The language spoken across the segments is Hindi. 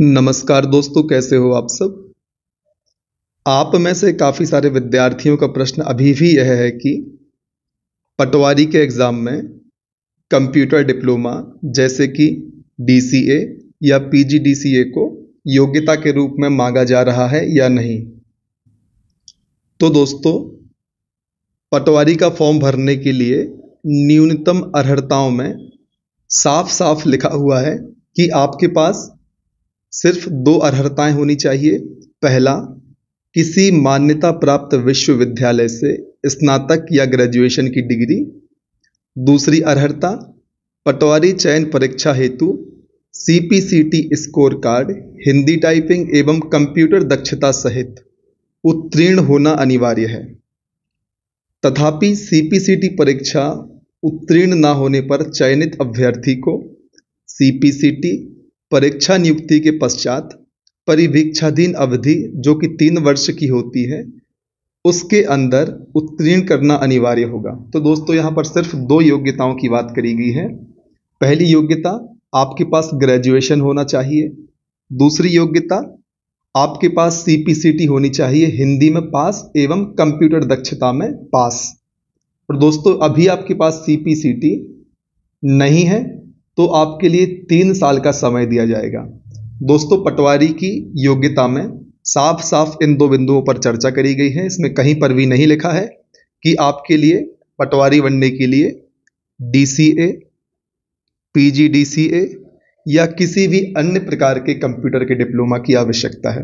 नमस्कार दोस्तों, कैसे हो आप सब? आप में से काफ़ी सारे विद्यार्थियों का प्रश्न अभी भी यह है कि पटवारी के एग्ज़ाम में कंप्यूटर डिप्लोमा जैसे कि डीसीए या पीजीडीसीए को योग्यता के रूप में मांगा जा रहा है या नहीं? तो दोस्तों, पटवारी का फॉर्म भरने के लिए न्यूनतम अर्हताओं में साफ़ साफ़ लिखा हुआ है कि आपके पास सिर्फ़ दो अर्हताएँ होनी चाहिए। पहला, किसी मान्यता प्राप्त विश्वविद्यालय से स्नातक या ग्रेजुएशन की डिग्री। दूसरी अर्हता, पटवारी चयन परीक्षा हेतु CPCT score card Hindi typing एवं कंप्यूटर दक्षता सहित उत्तीर्ण होना अनिवार्य है। तथापि सीपीसीटी परीक्षा उत्तीर्ण न होने पर चयनित अभ्यर्थी को सीपीसीटी परीक्षा नियुक्ति के पश्चात परिवीक्षाधीन अवधि, जो कि तीन वर्ष की होती है, उसके अंदर उत्तीर्ण करना अनिवार्य होगा। तो दोस्तों, यहाँ पर सिर्फ़ दो योग्यताओं की बात करी गई है। पहली योग्यता, आपके पास ग्रेजुएशन होना चाहिए। दूसरी योग्यता, आपके पास सीपीसीटी होनी चाहिए, हिंदी में पास एवं कंप्यूटर दक्षता में पास। और दोस्तों, अभी आपके पास सीपीसीटी नहीं है तो आपके लिए तीन साल का समय दिया जाएगा। दोस्तों, पटवारी की योग्यता में साफ़ साफ़ इन दो बिंदुओं पर चर्चा करी गई है। इसमें कहीं पर भी नहीं लिखा है कि आपके लिए पटवारी बनने के लिए D C A P G D C A या किसी भी अन्य प्रकार के कंप्यूटर के डिप्लोमा की आवश्यकता है।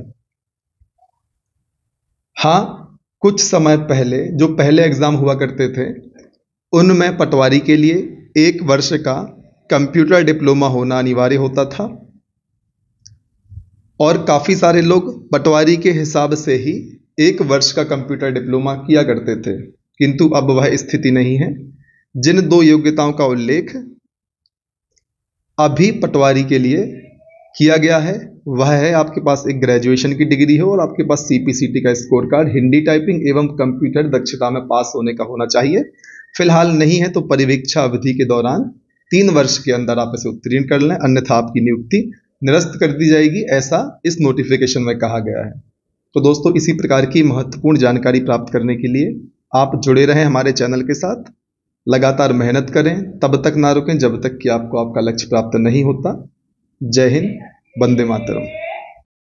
हाँ कुछ समय पहले जो पहले एग्ज़ाम हुआ करते थे, उनमें पटवारी के लिए एक वर्ष का कंप्यूटर डिप्लोमा होना अनिवार्य होता था। और काफ़ी सारे लोग पटवारी के हिसाब से ही एक वर्ष का कंप्यूटर डिप्लोमा किया करते थे। किंतु अब वह स्थिति नहीं है। जिन दो योग्यताओं का उल्लेख अभी पटवारी के लिए किया गया है, वह है आपके पास एक ग्रेजुएशन की डिग्री हो और आपके पास सीपीसीटी का स्कोर कार्ड हिंदी टाइपिंग एवं कंप्यूटर दक्षता में पास होने का होना चाहिए। फ़िलहाल नहीं है तो परिवीक्षा अवधि के दौरान तीन वर्ष के अंदर आप इसे उत्तीर्ण कर लें, अन्यथा आपकी नियुक्ति निरस्त कर दी जाएगी, ऐसा इस नोटिफिकेशन में कहा गया है। तो दोस्तों, इसी प्रकार की महत्वपूर्ण जानकारी प्राप्त करने के लिए आप जुड़े रहें हमारे चैनल के साथ, लगातार मेहनत करें, तब तक ना रुकें जब तक कि आपको आपका लक्ष्य प्राप्त नहीं होता। जय हिंद, वंदे मातरम।